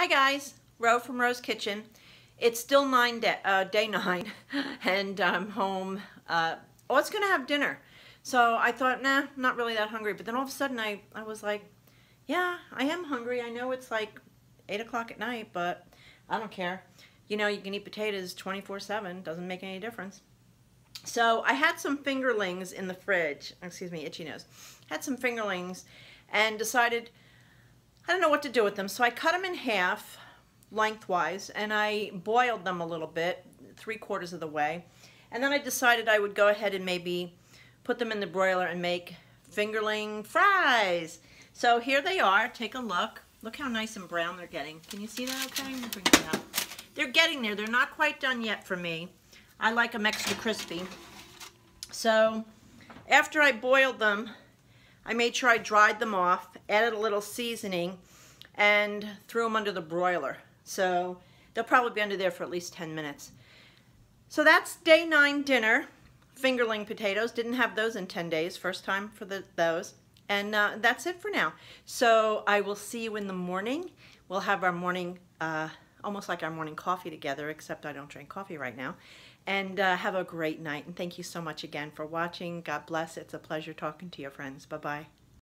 Hi guys, Ro from Ro's Kitchen. It's still nine day, uh, day nine, and I'm home. Uh, oh, it's gonna have dinner. So I thought, nah, not really that hungry. But then all of a sudden I, I was like, yeah, I am hungry. I know it's like 8 o'clock at night, but I don't care. You know, you can eat potatoes 24-7. Doesn't make any difference. So I had some fingerlings in the fridge. Excuse me, itchy nose. Had some fingerlings and decided I don't know what to do with them. So I cut them in half lengthwise and I boiled them a little bit, three quarters of the way. And then I decided I would go ahead and maybe put them in the broiler and make fingerling fries. So here they are. Take a look. Look how nice and brown they're getting. Can you see that okay? Bring it out. They're getting there. They're not quite done yet for me. I like them extra crispy. So after I boiled them, I made sure I dried them off, added a little seasoning, and threw them under the broiler. So they'll probably be under there for at least 10 minutes. So that's day nine dinner. Fingerling potatoes. Didn't have those in 10 days. First time for the, those. And uh, that's it for now. So I will see you in the morning. We'll have our morning, uh, almost like our morning coffee together, except I don't drink coffee right now. And uh, have a great night. And thank you so much again for watching. God bless. It's a pleasure talking to your friends. Bye-bye.